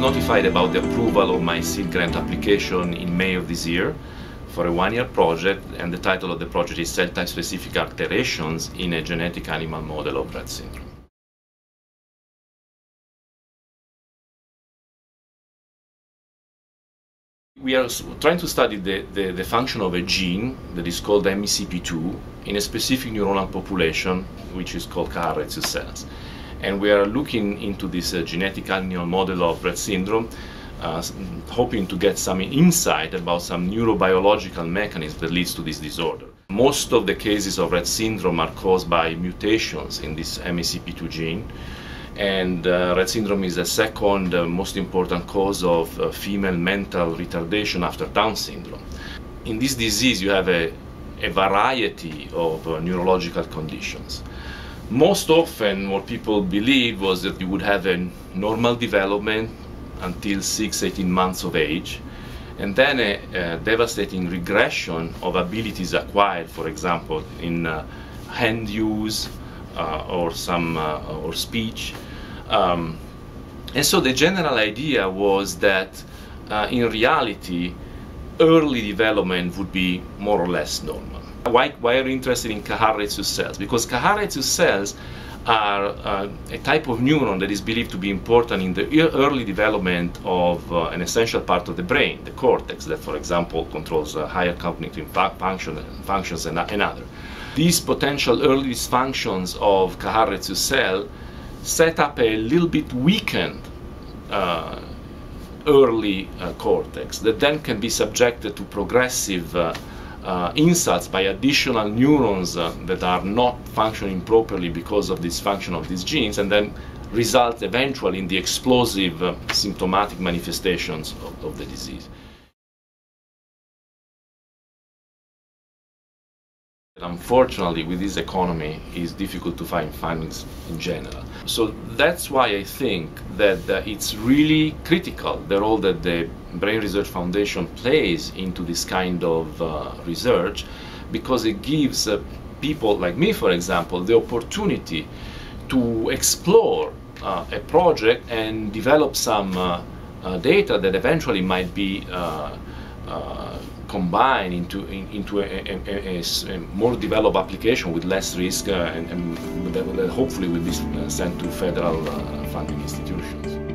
notified about the approval of my seed grant application in May of this year for a one-year project, and the title of the project is Cell Type Specific Alterations in a Genetic Animal Model of Rett Syndrome. We are trying to study the, the, the, function of a gene that is called MECP2 in a specific neuronal population, which is called Caharian cells. And we are looking into this uh, genetic animal model of Rett syndrome, uh, hoping to get some insight about some neurobiological mechanism that leads to this disorder. Most of the cases of Rett syndrome are caused by mutations in this MECP2 gene and uh, Rett syndrome is the second uh, most important cause of uh, female mental retardation after Down syndrome. In this disease, you have a, a variety of uh, neurological conditions. Most often, what people believed was that you would have a normal development until 6 18 months of age, and then a, a devastating regression of abilities acquired, for example, in uh, hand use, uh, or some uh, or speech. Um, and so the general idea was that uh, in reality, early development would be more or less normal. Why, why are you interested in Caharian cells? Because Caharian cells are uh, a type of neuron that is believed to be important in the early development of uh, an essential part of the brain, the cortex, that, for example, controls uh, higher cognitive function, functions and, and other. These potential early dysfunctions of Caharian cell set up a little bit weakened uh, early uh, cortex that then can be subjected to progressive uh, insults by additional neurons uh, that are not functioning properly because of dysfunction of these genes and then result eventually in the explosive uh, symptomatic manifestations of, of the disease. Unfortunately, with this economy, it's difficult to find fundings in general. So that's why I think that uh, it's really critical the role that the Brain Research Foundation plays into this kind of uh, research because it gives uh, people like me, for example, the opportunity to explore uh, a project and develop some uh, uh, data that eventually might be combine into in, into a, a, a, a, more developed application with less risk uh, and, and, hopefully will be sent to federal uh, funding institutions.